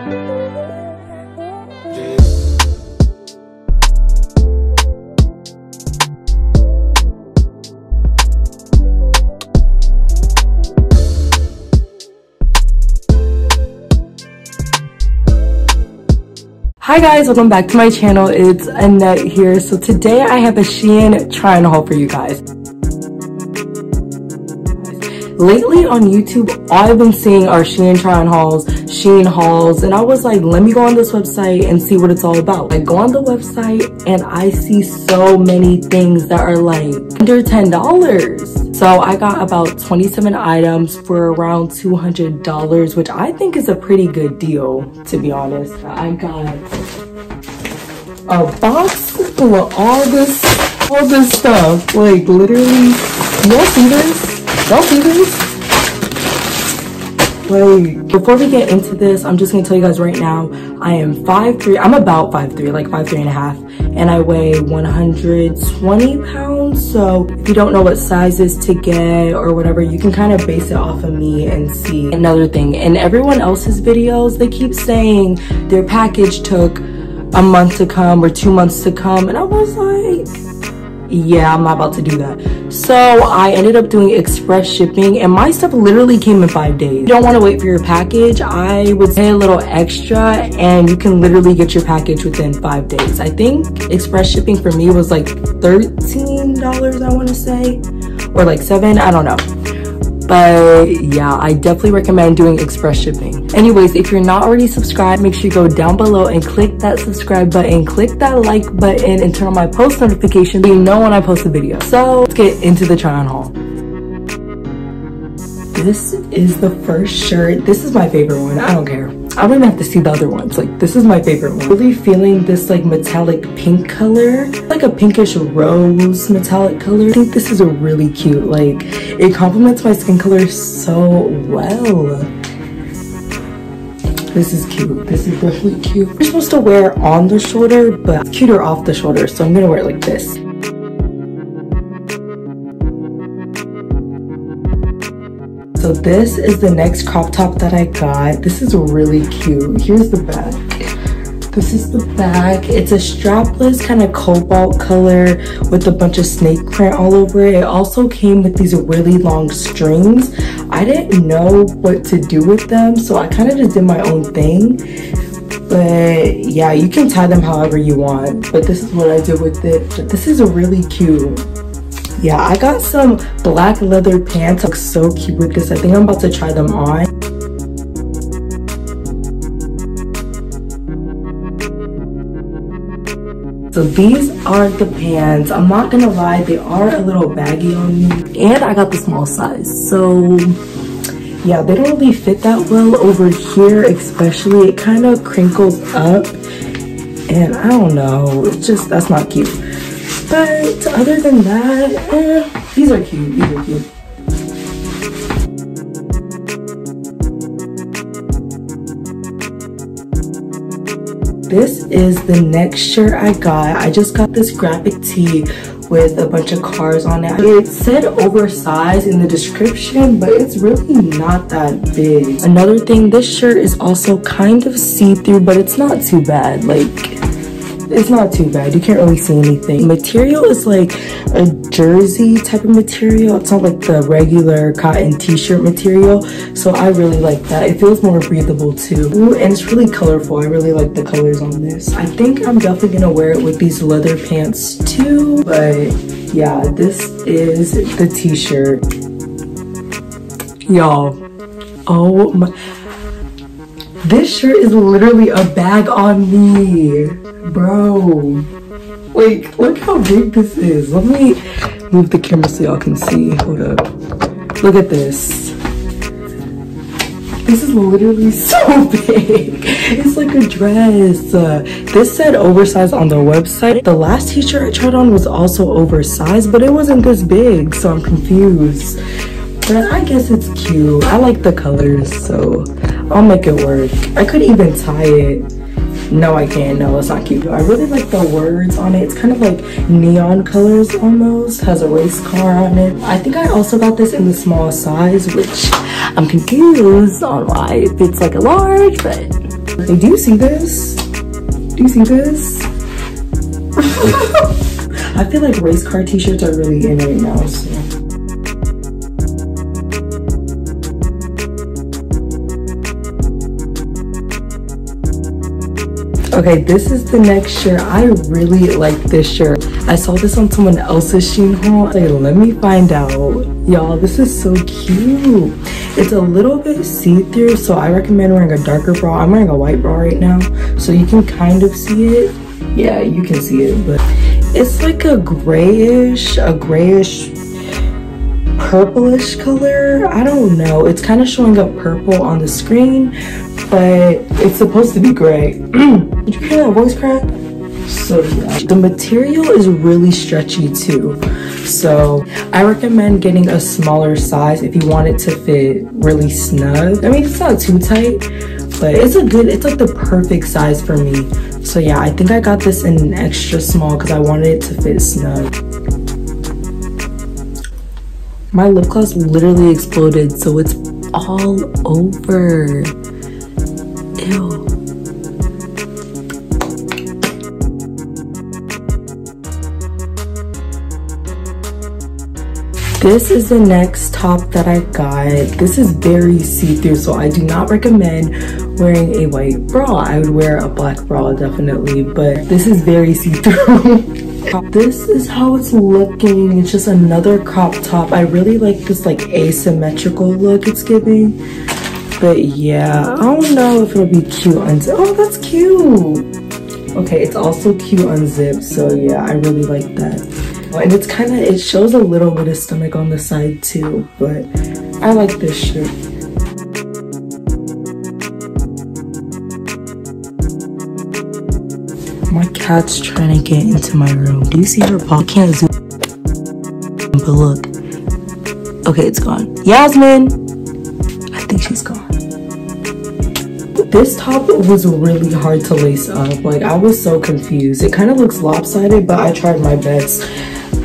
Hi guys, welcome back to my channel. It's Annette here. So today I have a Shein try on haul for you guys. Lately on YouTube, all I've been seeing are Shein try on hauls, Shein hauls, and I was like, let me go on this website and see what it's all about. I go on the website and I see so many things that are like under $10. So I got about 27 items for around $200, which I think is a pretty good deal, to be honest. I got a box full of all this, all this stuff. Like literally, y'all see this? Y'all see this? Like, before we get into this, I'm just gonna tell you guys right now, I am 5'3", I'm about 5'3", like 5'3 and a half, and I weigh 120 pounds. So if you don't know what sizes to get or whatever, you can kind of base it off of me and see. Another thing, in everyone else's videos, they keep saying their package took a month to come or two months to come, and I was like, yeah, I'm not about to do that. So I ended up doing express shipping and my stuff literally came in five days. you don't want to wait for your package, I would pay a little extra and you can literally get your package within five days. I think express shipping for me was like $13, I want to say, or like seven, I don't know but yeah i definitely recommend doing express shipping. Anyways if you're not already subscribed make sure you go down below and click that subscribe button click that like button and turn on my post notification so you know when i post a video. So let's get into the try on haul. This is the first shirt. This is my favorite one. I don't care I even have to see the other ones. Like, this is my favorite one. Really feeling this, like, metallic pink color. Like a pinkish rose metallic color. I think this is a really cute. Like, it complements my skin color so well. This is cute. This is really cute. You're supposed to wear on the shoulder, but it's cuter off the shoulder. So I'm gonna wear it like this. So this is the next crop top that I got. This is really cute. Here's the back. This is the back. It's a strapless kind of cobalt color with a bunch of snake print all over it. It also came with these really long strings. I didn't know what to do with them, so I kind of just did my own thing. But yeah, you can tie them however you want. But this is what I did with it. But this is a really cute yeah i got some black leather pants look so cute with this i think i'm about to try them on So these are the pants. I'm not gonna lie, they are a little baggy on me. And I got the small size. So yeah, they don't really fit that well over here, especially. It kind of crinkles up. And I don't know, it's just, that's not cute. But other than that, eh, these are cute. These are cute. This is the next shirt I got. I just got this graphic tee with a bunch of cars on it. It said oversized in the description, but it's really not that big. Another thing, this shirt is also kind of see-through, but it's not too bad. Like, it's not too bad. You can't really see anything. Material is like a jersey type of material. It's not like the regular cotton t-shirt material. So I really like that. It feels more breathable too. Ooh, and it's really colorful. I really like the colors on this. I think I'm definitely gonna wear it with these leather pants too. But yeah, this is the t-shirt. Y'all, oh my. This shirt is literally a bag on me. Bro. Like, look how big this is. Let me move the camera so y'all can see. Hold up. Look at this. This is literally so big. It's like a dress. Uh, this said oversized on the website. The last t-shirt I tried on was also oversized, but it wasn't this big, so I'm confused. But I guess it's cute. I like the colors, so I'll make it work. I could even tie it no, I can't. No, it's not cute. I really like the words on it. It's kind of like neon colors almost. Has a race car on it. I think I also got this in the small size, which I'm confused on why it fits like a large, but Hey, do you see this? Do you see this? I feel like race car t-shirts are really in right now, so. Okay, this is the next shirt. I really like this shirt. I saw this on someone else's Shein haul. Like, let me find out. Y'all, this is so cute. It's a little bit see-through, so I recommend wearing a darker bra. I'm wearing a white bra right now, so you can kind of see it. Yeah, you can see it, but it's like a grayish, a grayish purplish color. I don't know. It's kind of showing up purple on the screen, but it's supposed to be gray. Did you hear that voice crack? So yeah, the material is really stretchy too. So I recommend getting a smaller size if you want it to fit really snug. I mean, it's not too tight, but it's a good, it's like the perfect size for me. So yeah, I think I got this in an extra small because I wanted it to fit snug. My lip gloss literally exploded, so it's all over. This is the next top that I got. This is very see-through, so I do not recommend wearing a white bra. I would wear a black bra definitely, but this is very see-through. this is how it's looking. It's just another crop top. I really like this like asymmetrical look it's giving. But yeah, I don't know if it'll be cute unzipped. Oh, that's cute. Okay, it's also cute unzipped. So yeah, I really like that. And it's kind of, it shows a little bit of stomach on the side too. But I like this shirt. My cat's trying to get into my room. Do you see her paw? I can't zoom, but look. Okay, it's gone. Yasmin! I think she's gone. This top was really hard to lace up. Like, I was so confused. It kind of looks lopsided, but I tried my best.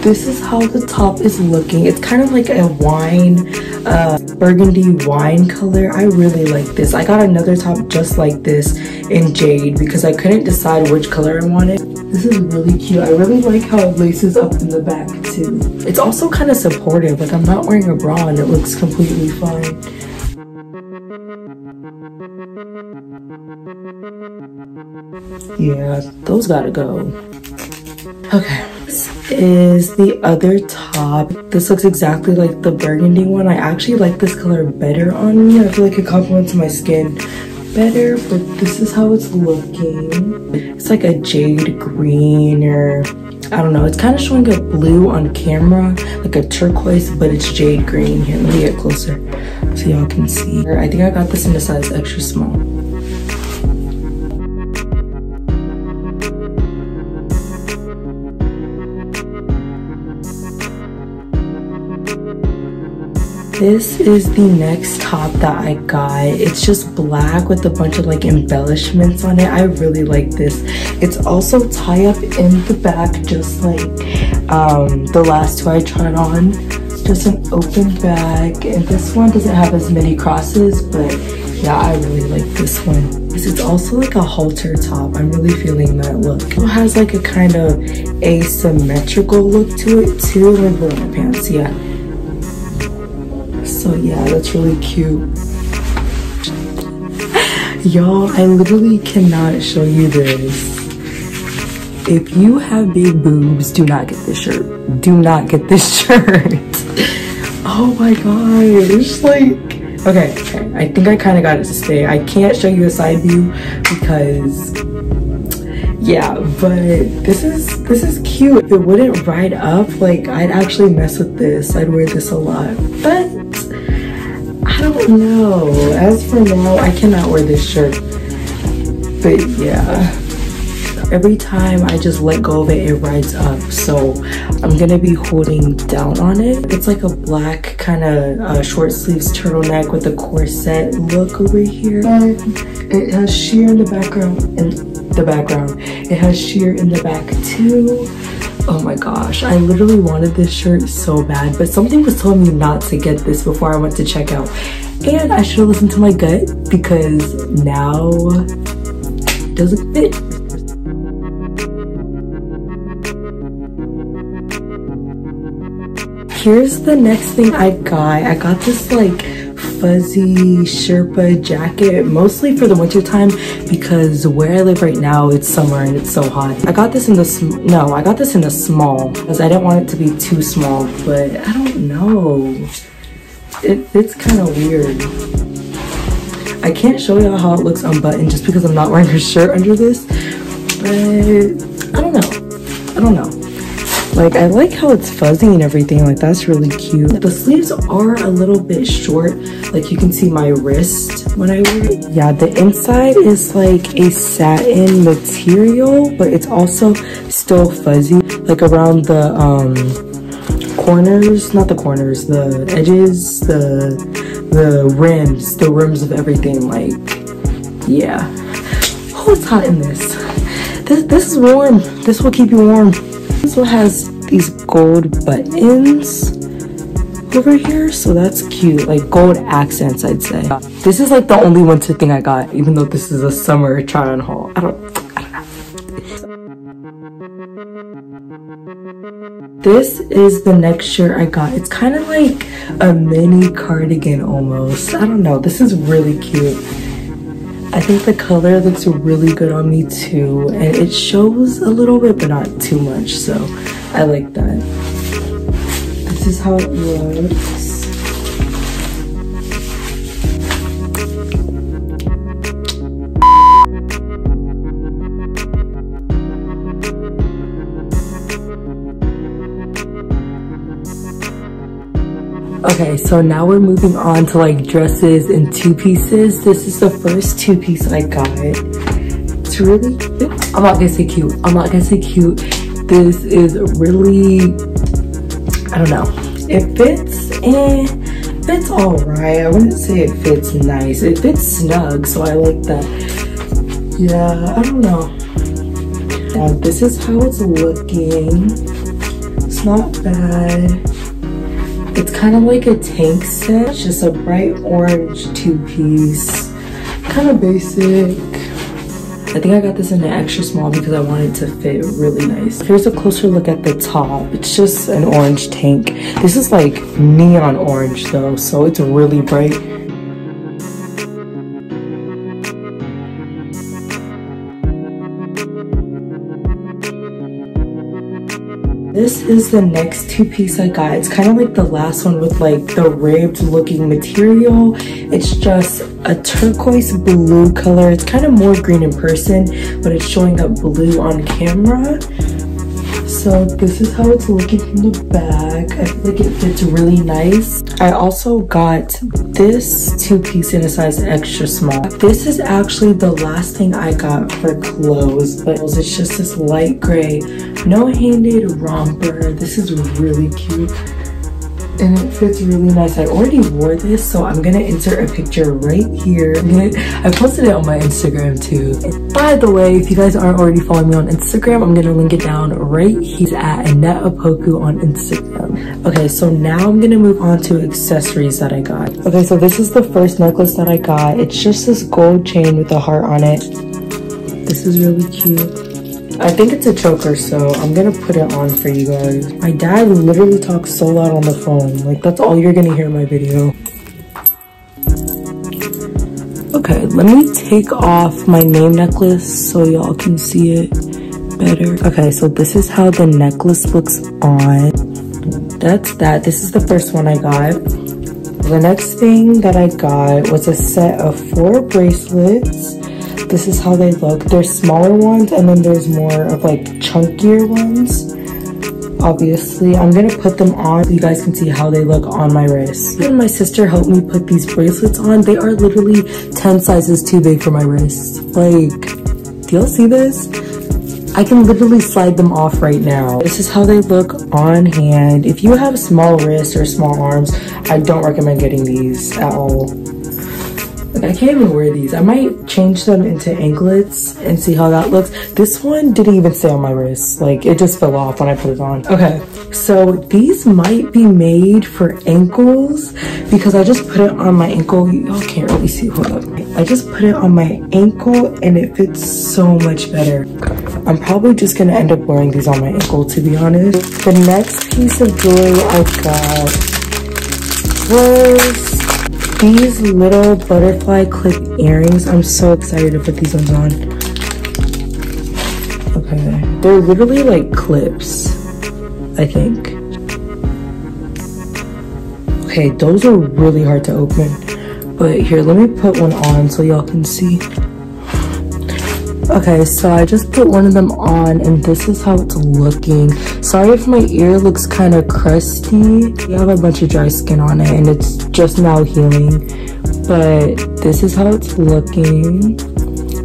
This is how the top is looking. It's kind of like a wine, uh, burgundy wine color. I really like this. I got another top just like this in jade because I couldn't decide which color I wanted. This is really cute. I really like how it laces up in the back too. It's also kind of supportive. Like I'm not wearing a bra and it looks completely fine. Yeah, those gotta go. Okay this is the other top. This looks exactly like the burgundy one. I actually like this color better on me. I feel like it complements my skin better, but this is how it's looking. It's like a jade green or I don't know. It's kind of showing a blue on camera, like a turquoise, but it's jade green. Here, let me get closer so y'all can see. I think I got this in a size extra small. This is the next top that I got. It's just black with a bunch of like embellishments on it. I really like this. It's also tie up in the back just like um, the last two I tried on. Just an open bag and this one doesn't have as many crosses but yeah, I really like this one. It's also like a halter top. I'm really feeling that look. It has like a kind of asymmetrical look to it too. On my pants, yeah. So yeah, that's really cute. Y'all, I literally cannot show you this. If you have big boobs, do not get this shirt. Do not get this shirt. oh my gosh, like, okay, okay. I think I kind of got it to stay. I can't show you a side view because yeah but this is this is cute it wouldn't ride up like i'd actually mess with this i'd wear this a lot but don't know. As for now, I cannot wear this shirt. But yeah. Every time I just let go of it, it rides up. So I'm gonna be holding down on it. It's like a black kind of uh, short sleeves turtleneck with a corset look over here. And it has sheer in the background and the background. It has sheer in the back too. Oh my gosh, I literally wanted this shirt so bad, but something was telling me not to get this before I went to check out. And I should have listened to my gut because now it doesn't fit. Here's the next thing I got. I got this like fuzzy Sherpa jacket, mostly for the winter time because where I live right now, it's summer and it's so hot. I got this in the, no, I got this in the small because I didn't want it to be too small, but I don't know. It, it's kind of weird. I can't show y'all how it looks unbuttoned just because I'm not wearing a shirt under this, but I don't know. I don't know. Like, I like how it's fuzzy and everything. Like, that's really cute. The sleeves are a little bit short. Like, you can see my wrist when I wear it. Yeah, the inside is like a satin material, but it's also still fuzzy. Like, around the um, corners, not the corners, the edges, the, the rims, the rims of everything. Like, yeah. Oh, it's hot in this. This, this is warm. This will keep you warm. This one has these gold buttons over here so that's cute like gold accents i'd say. This is like the only winter thing i got even though this is a summer try on haul. I don't, this. Is the next shirt i got. It's kind of like a mini cardigan almost. I don't know. This is really cute I think the color looks really good on me too and it shows a little bit but not too much so I like that. This is how it looks. Okay, so now we're moving on to like dresses and two pieces. This is the first two piece I got. It's really, I'm not gonna say cute. I'm not gonna say cute. This is really, I don't know. It fits and fits all right. I wouldn't say it fits nice. It fits snug, so I like that. Yeah, I don't know. Now this is how it's looking. It's not bad. It's kind of like a tank set, just a bright orange two-piece, kind of basic. I think I got this in an extra small because I wanted to fit really nice. Here's a closer look at the top. It's just an orange tank. This is like neon orange though, so it's really bright. This is the next two piece I got. It's kind of like the last one with like the ribbed looking material. It's just a turquoise blue color. It's kind of more green in person, but it's showing up blue on camera. So this is how it's looking from the back. I feel like it fits really nice. I also got this two piece in a size extra small. This is actually the last thing I got for clothes, but it's just this light gray, no-handed romper. This is really cute and it fits really nice. I already wore this, so I'm gonna insert a picture right here. I posted it on my Instagram too. By the way, if you guys aren't already following me on Instagram, I'm gonna link it down right here at Annette Opoku on Instagram. Okay, so now I'm gonna move on to accessories that I got. Okay, so this is the first necklace that I got. It's just this gold chain with a heart on it. This is really cute. I think it's a choker, so I'm gonna put it on for you guys. My dad literally talks so loud on the phone. Like, that's all you're gonna hear in my video. Okay, let me take off my name necklace so y'all can see it better. Okay, so this is how the necklace looks on. That's that. This is the first one I got. The next thing that I got was a set of four bracelets this is how they look. There's smaller ones and then there's more of like chunkier ones. Obviously, I'm gonna put them on so you guys can see how they look on my wrist. My sister helped me put these bracelets on. They are literally 10 sizes too big for my wrist. Like, do y'all see this? I can literally slide them off right now. This is how they look on hand. If you have small wrists or small arms, I don't recommend getting these at all. I can't even wear these. I might change them into anklets and see how that looks. This one didn't even stay on my wrist. Like it just fell off when I put it on. Okay, so these might be made for ankles because I just put it on my ankle. Y'all can't really see, hold up. I just put it on my ankle and it fits so much better. I'm probably just gonna end up wearing these on my ankle to be honest. The next piece of jewelry I got was these little butterfly clip earrings. I'm so excited to put these ones on. Okay, they're literally like clips, I think. Okay, those are really hard to open. But here, let me put one on so y'all can see. Okay, so I just put one of them on and this is how it's looking. Sorry if my ear looks kind of crusty. You have a bunch of dry skin on it and it's just now healing. But this is how it's looking.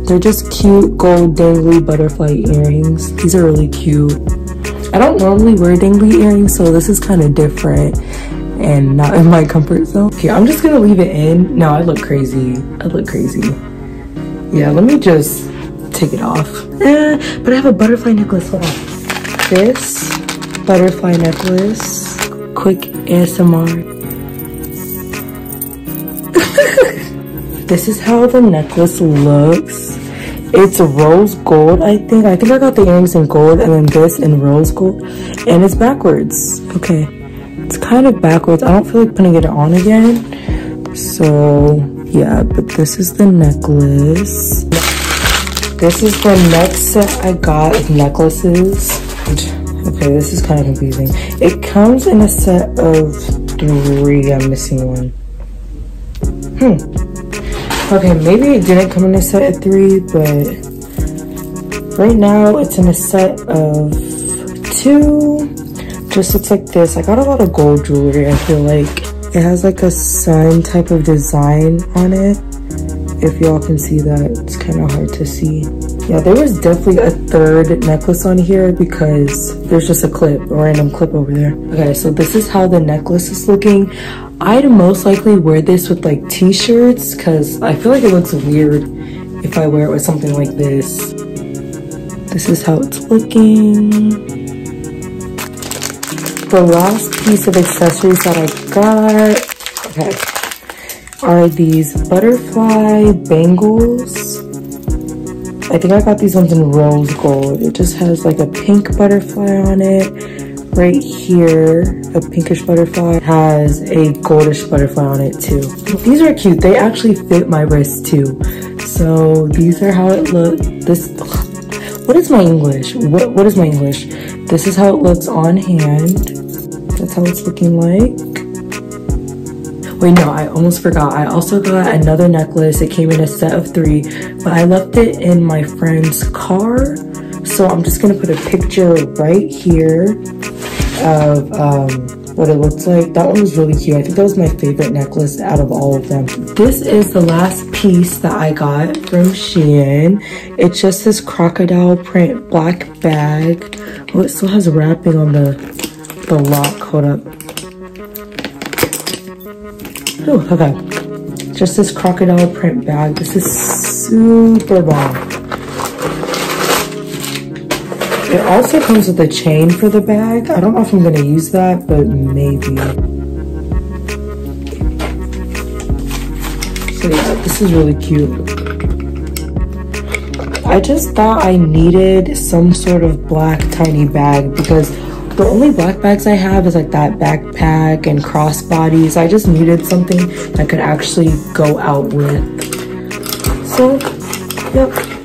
They're just cute gold dangly butterfly earrings. These are really cute. I don't normally wear dangly earrings, so this is kind of different and not in my comfort zone. Okay, I'm just gonna leave it in. No, I look crazy. I look crazy. Yeah, let me just take it off. Eh, but I have a butterfly necklace. Hold on. This butterfly necklace. Quick ASMR. This is how the necklace looks. It's rose gold, I think. I think I got the earrings in gold and then this in rose gold. And it's backwards. Okay. It's kind of backwards. I don't feel like putting it on again. So, yeah. But this is the necklace. This is the next set I got of necklaces. Okay, this is kind of confusing. It comes in a set of three. I'm missing one. Hmm. Okay, maybe it didn't come in a set of three, but right now it's in a set of two. Just looks like this. I got a lot of gold jewelry, I feel like. It has like a sun type of design on it if y'all can see that it's kind of hard to see yeah there was definitely a third necklace on here because there's just a clip a random clip over there okay so this is how the necklace is looking i'd most likely wear this with like t-shirts because i feel like it looks weird if i wear it with something like this this is how it's looking the last piece of accessories that i got okay are these butterfly bangles. I think I got these ones in rose gold. It just has like a pink butterfly on it. Right here, a pinkish butterfly has a goldish butterfly on it too. These are cute. They actually fit my wrist too. So these are how it looks. This, what is my English? What, what is my English? This is how it looks on hand. That's how it's looking like. Wait, no, I almost forgot. I also got another necklace. It came in a set of three, but I left it in my friend's car. So I'm just gonna put a picture right here of um, what it looks like. That one was really cute. I think that was my favorite necklace out of all of them. This is the last piece that I got from Shein. It's just this crocodile print black bag. Oh, it still has wrapping on the, the lock. Hold up. Oh, okay. Just this crocodile print bag. This is super bomb. It also comes with a chain for the bag. I don't know if I'm gonna use that, but maybe. So yeah, this is really cute. I just thought I needed some sort of black tiny bag because the only black bags I have is like that backpack and crossbodies. I just needed something that could actually go out with. So, yep.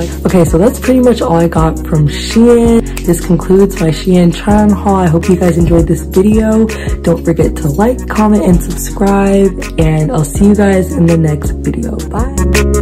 Okay, so that's pretty much all I got from Shein. This concludes my Shein try-on haul. I hope you guys enjoyed this video. Don't forget to like, comment, and subscribe. And I'll see you guys in the next video. Bye.